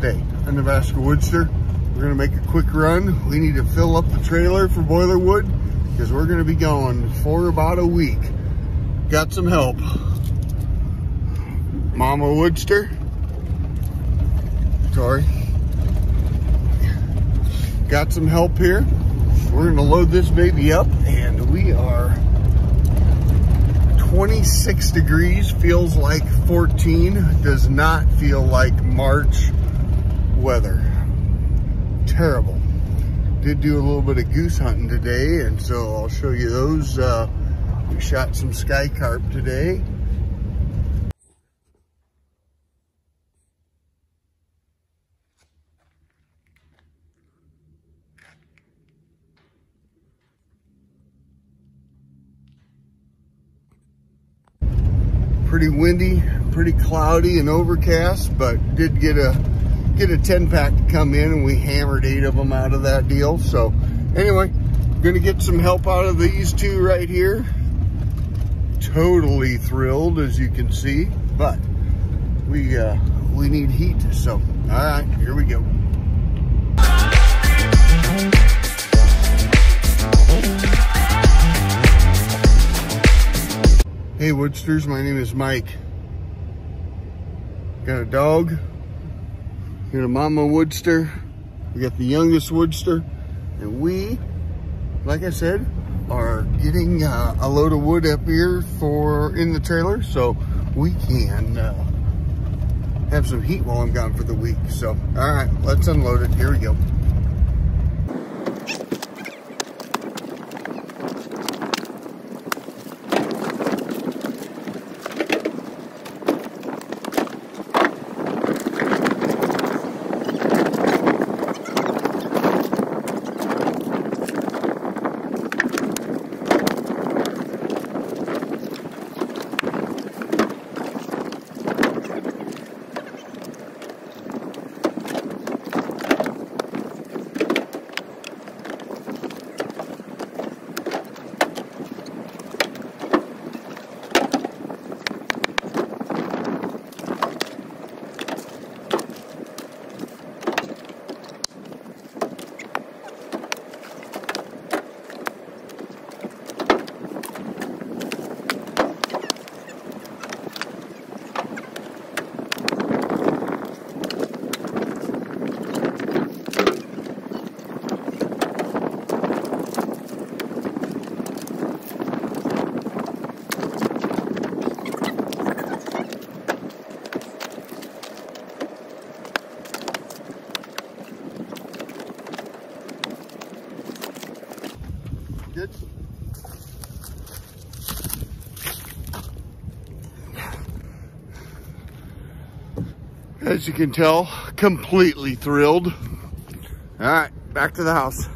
today, a Nebraska WoodSTR. We're gonna make a quick run. We need to fill up the trailer for boiler wood because we're gonna be going for about a week. Got some help. Mama WoodSTR. Sorry. Got some help here. We're gonna load this baby up and we are 26 degrees, feels like 14, does not feel like March weather. Terrible. Did do a little bit of goose hunting today, and so I'll show you those. Uh, we shot some sky carp today. Pretty windy, pretty cloudy and overcast, but did get a get a 10 pack to come in and we hammered eight of them out of that deal. So anyway, gonna get some help out of these two right here. Totally thrilled as you can see, but we uh, we need heat. So all right, here we go. Hey WoodSTRs, my name is Mike. Got a dog, a mama WoodSTR, we got the youngest WoodSTR, and we, like I said, are getting uh, a load of wood up here for in the trailer so we can uh, have some heat while I'm gone for the week. So, all right, let's unload it. Here we go. As you can tell, completely thrilled. All right, back to the house.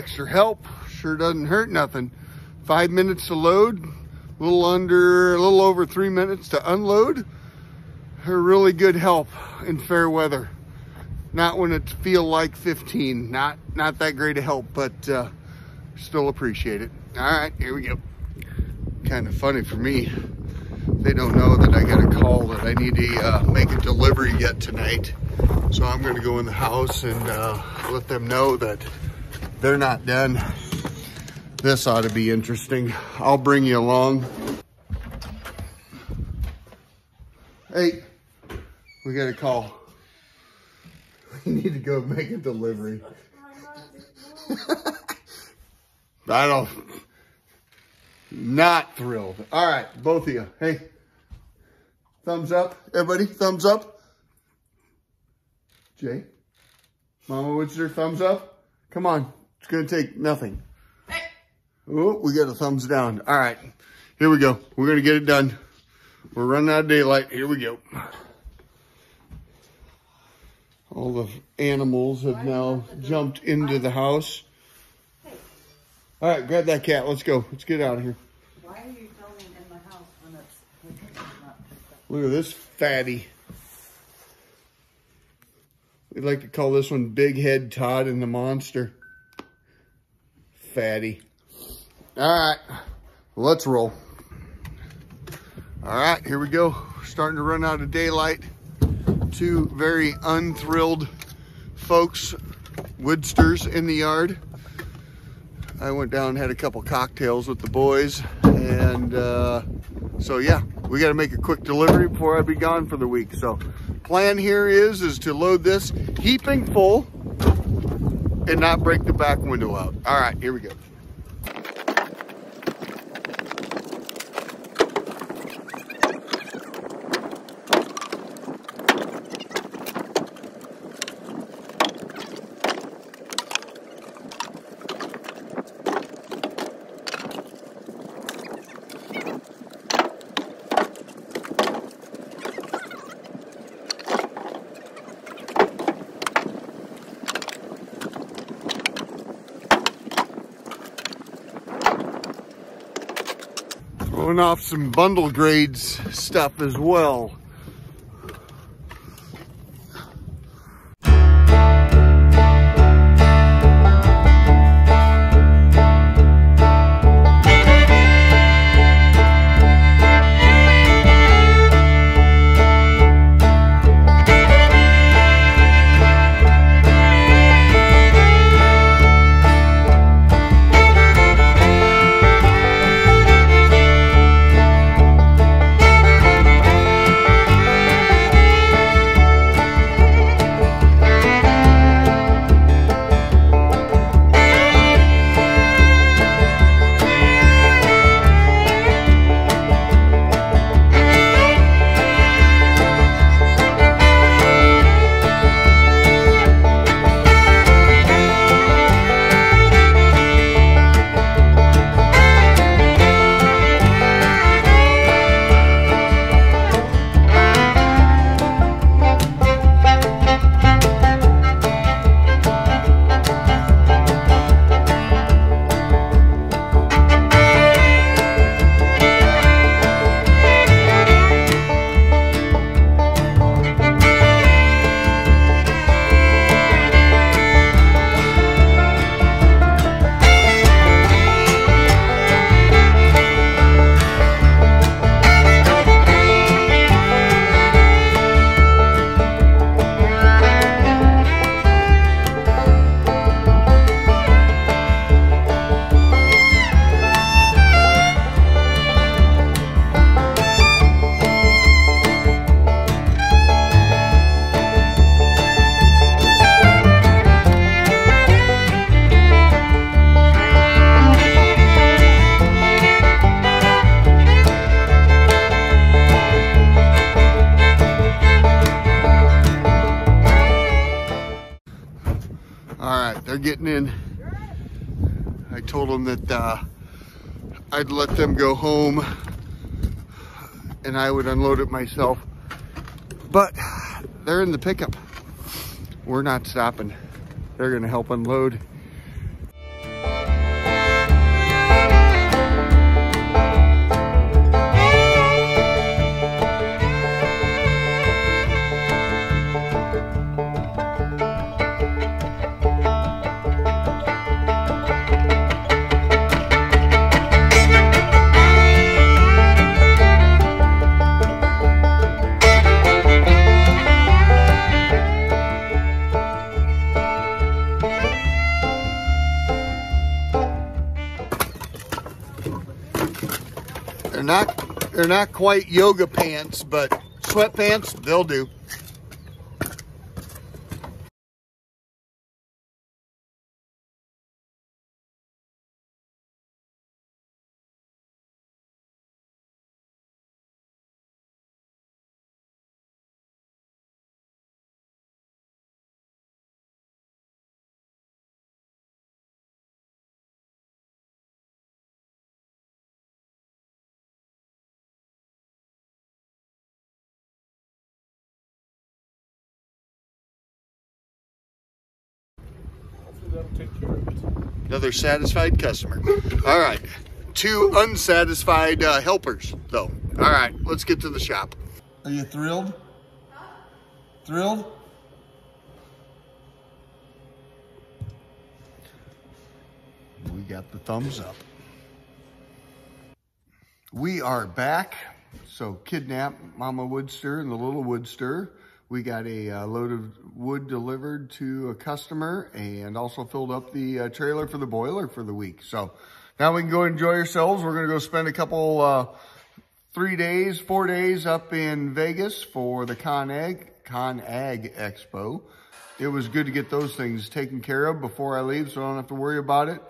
Extra help sure doesn't hurt nothing. Five minutes to load a little under a little over three minutes to unload. A really good help in fair weather. Not when it feel like 15 not not that great of help but uh, still appreciate it. All right here we go. Kind of funny for me. They don't know that I got a call that I need to uh, make a delivery yet tonight. So I'm going to go in the house and uh, let them know that they're not done. This ought to be interesting. I'll bring you along. Hey, we got a call. We need to go make a delivery. I don't, Not thrilled. All right, both of you. Hey, thumbs up. Everybody, thumbs up. Jay, Mama WoodSTR, thumbs up. Come on, it's gonna take nothing. Oh, we got a thumbs down. All right, here we go. We're gonna get it done. We're running out of daylight. Here we go. All the animals have now jumped into the house. All right, grab that cat. Let's go. Let's get out of here. Why are you filming in the house when it's not? Look at this fatty. We'd like to call this one Big Head Todd and the Monster. Fatty. All right, let's roll. All right, here we go. Starting to run out of daylight. Two very unthrilled folks, WoodSTRs in the yard. I went down had a couple cocktails with the boys. And uh, so, yeah, we got to make a quick delivery before I be gone for the week. So plan here is, is to load this heaping full and not break the back window out. All right, here we go. Off some bundle grades stuff as well. All right, they're getting in. I told them that uh, I'd let them go home and I would unload it myself. But they're in the pickup. We're not stopping. They're gonna help unload. They're not quite yoga pants, but sweatpants, they'll do. Take care of it. Another satisfied customer. All right. Two unsatisfied uh, helpers, though. All right, let's get to the shop. Are you thrilled? Thrilled? We got the thumbs up. We are back. So kidnap Mama WoodSTR and the little WoodSTR. We got a uh, load of wood delivered to a customer and also filled up the uh, trailer for the boiler for the week. So now we can go enjoy ourselves. We're going to go spend a couple, uh, three days, four days up in Vegas for the ConAg, ConAg Expo. It was good to get those things taken care of before I leave so I don't have to worry about it.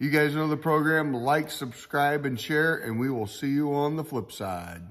You guys know the program. Like, subscribe, and share, and we will see you on the flip side.